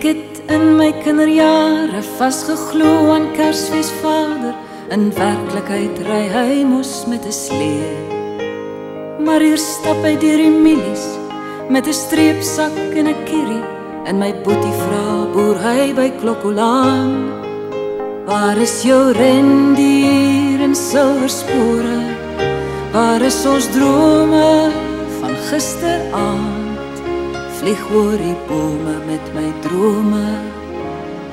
Ek het in my kinderjare vasgeglo aan Kersfees Vader. In werklikheid ry hy mos met 'n slee. Maar hier stap hy deur die milies met 'n streepsak en 'n kierie en my boetie vra boer hy by Klokkolaan. Waar is jou rendier en silwer spore? Waar is ons drome van gisteraand? Vlieg oor die bome met my drome.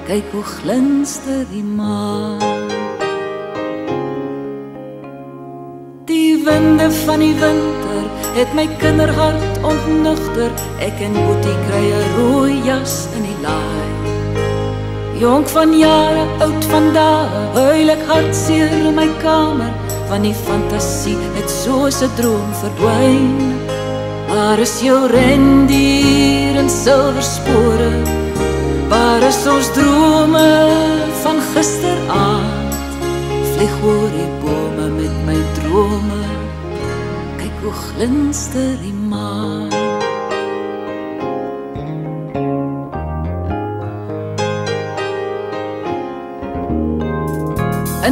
Kyk hoe glinster die maan. Die winde van die winter het my kinderhart ontnugter. Ek en Boetie kry 'n rooi jas in die laai. Jonk van jare, oud van dae, huil ek hartseer in my kamer, want die fantasie het soos 'n droom verdwyn. Waar is jou rendier en silwer spore? Waar is ons drome van gisteraand? Vlieg oor die bome met my drome. Kyk hoe glinster die maan.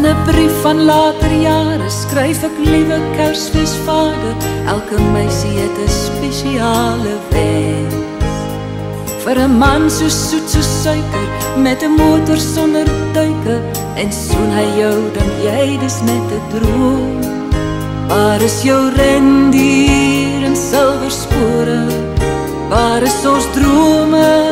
In 'n brief van later jare skryf ek liewe Kersfees Vader, elke meisie het 'n spesiale wens. Vir 'n man so soet so suiker met 'n motor sonder duike en soen hy jou dan jy dis net 'n droom. Waar is jou rendier en silwer spore? Waar is ons drome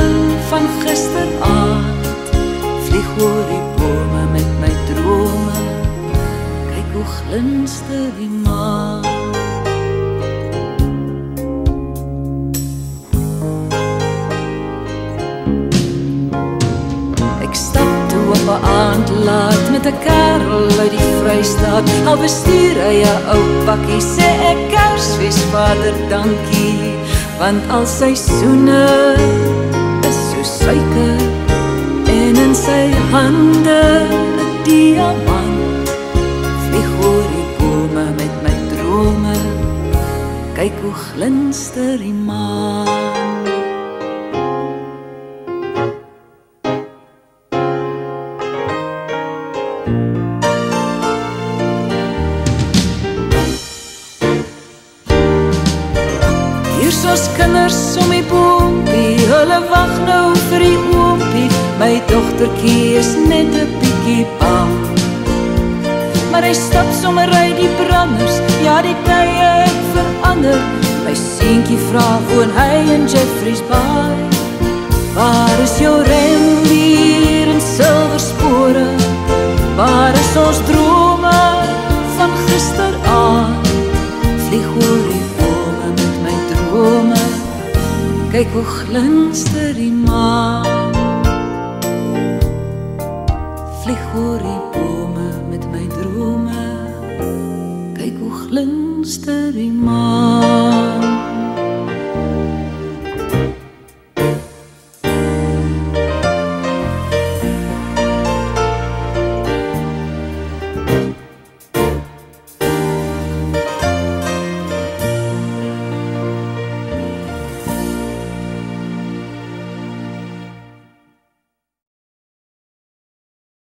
laat met 'n kerel uit die Vrystaat. Al bestuur hy 'n ou bakkie, sê ek Kersfees Vader, dankie, want al sy soene is so suiker en in sy hande 'n diamant. Vlieg oor die bome met my drome. Kyk hoe glinster die maan. Hier's ons kinders om die boompie, hulle wag nou vir die oompie. My dogtertjie is net 'n bietjie bang. Maar hy stap sommer uit die branders, ja die tye het verander. My seentjie vra woon hy in Jeffreys Bay. Waar is jou rendier Kyk hoe glinster die maan. Vlieg oor die bome met my drome. Kyk hoe glinster die maan.